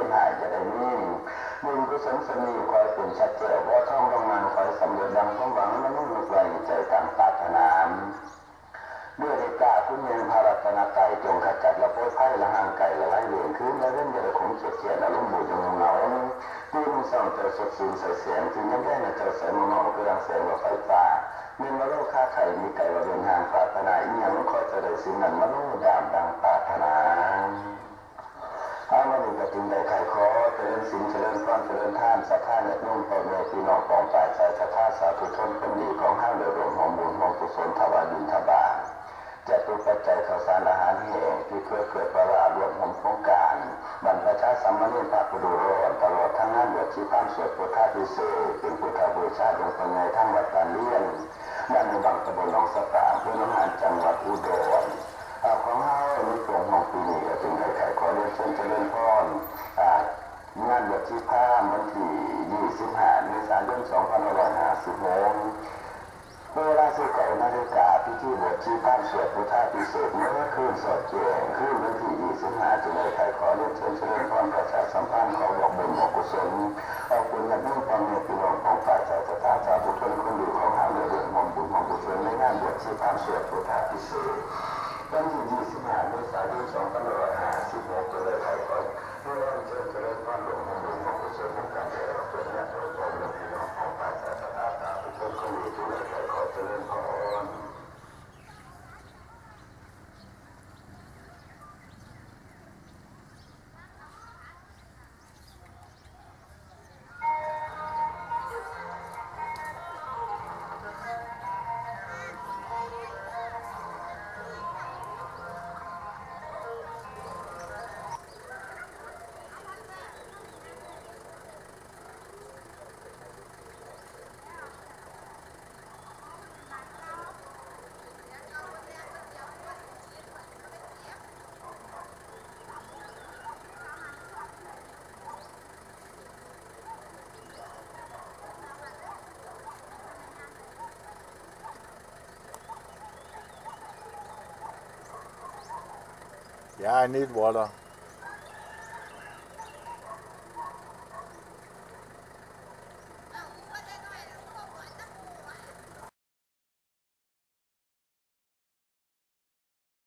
เลื่หายจะได้นิ่งบุญกุศลสนีคอยเป็นชัดเจนว่าท่องลงงานคอยสำเร็จดังความหวังและมุ่งมั่นไว้ใจตามปรารถนาด้วยเหตุการ์คุณเมนพารัตนาไก่จงขจัดละโพยไพ่ละห่างไก่ละไล่เวียนคืนและเล่นเดรคงเจ็บเจียนละลุ่มบูจงเหงาที่มึงส่องเจอสดสูงใส่เสียงที่ยังได้ในเจอแสงมองกระดังแสงว่าไฟฟ้าเมื่อมาโลกค่าไข่มีไก่ว่าเป็นห่างปรารถนาอีหยังคอยจะได้สิ่งนั้นมาโลดามดังปา เจริญท่านสัทธาเนตนุ่มพ่อแม่พี่น้องปองปายใจสัทธาสาธุชนคนดีของห้างเดือดรวมหอมบุญหอมกุศลถวายบิณฑบาตจะตุปัจจัยข่าวสารอาหารแห้งที่เพื่อเกิดประหลาดรวมหอมโครงการบรรพชาสัมมาเนียนพระปุดูโรนตลอดทั้งงานบวชชีพามสวดพุทธาพิเศษเป็นพุทธบูชาดวงปัญญาทั้งวัดตาเลียนบ้านในบางตะบนหนองสตาเพื่อน้ำหานจังหวัดอุดร อาของเฮาในช่วงของปีนี้ก็จึงได้ขายขอเรียนเชิญเจริญพรอ่างานบวชชีพราหมณ์วันที่25เมษายน2556เวลาสิบเก้านาฬิกาพิธีบวชชีพาหมสวดพุทธาพิเศษเมื่อคืนสดแจ้งคืนวันที่25จึงได้ขายขอเรียนเชิญเจริญพรประชาสัมพันธ์ขอบอกบุญบอกกุศลขอบคุณและนุ่งความเมตตาของของฝ่ายสาธารณสุขทุกคนคนดีของเฮาเลยเรื่องมองบุญมองกุศลในงานบวชชีพาหมสวดพุทธาพิเศษวันที่ Yeah, I need water.